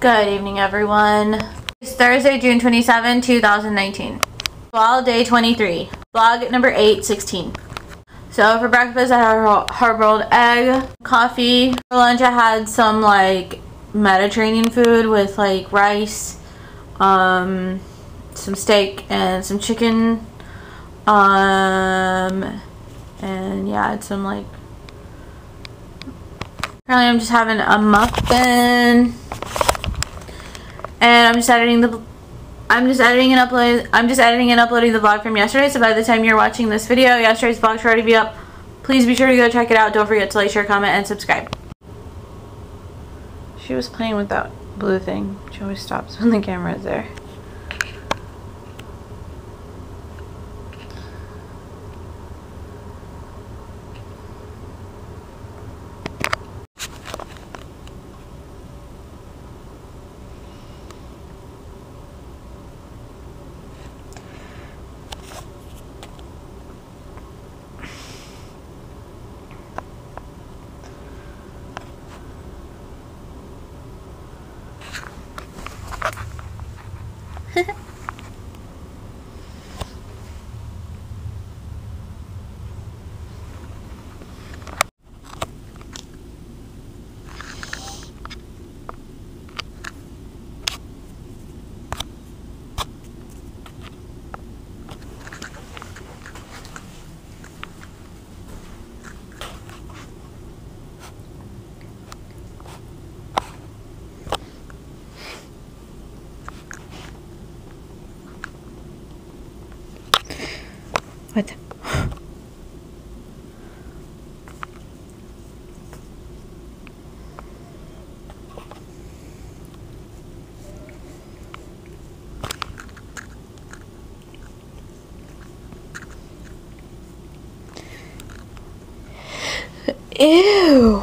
Good evening, everyone. It's Thursday, June 27, 2019. Vlog day 23. Vlog number 816. So for breakfast, I had hard-boiled egg, coffee. For lunch, I had some like Mediterranean food with like rice, um, some steak, and some chicken. Um, and yeah, I had some like. Apparently, I'm just having a muffin and I'm just editing the I'm just editing and uploading I'm just editing and uploading the vlog from yesterday. So by the time you're watching this video yesterday's vlog should already be up. Please be sure to go check it out. Don't forget to like share comment and subscribe. She was playing with that blue thing. She always stops when the camera is there What? Ew.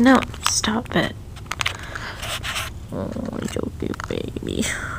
No, stop it. Oh, joking baby.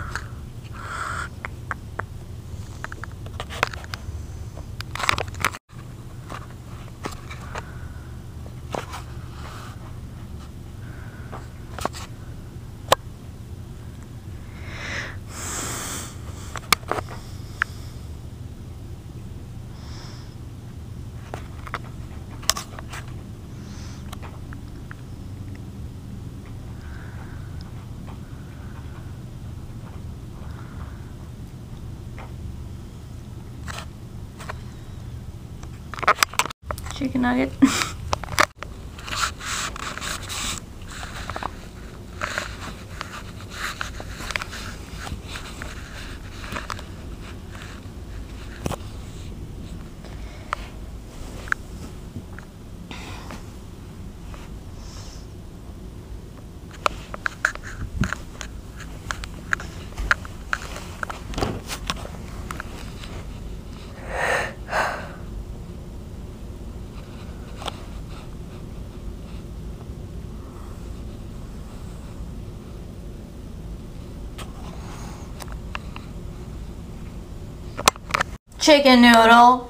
Chicken nugget. chicken noodle.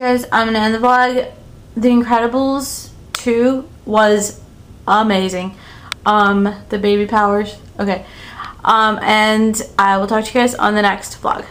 Guys, I'm gonna end the vlog. The Incredibles 2 was amazing. Um, the baby powers. Okay. Um, and I will talk to you guys on the next vlog.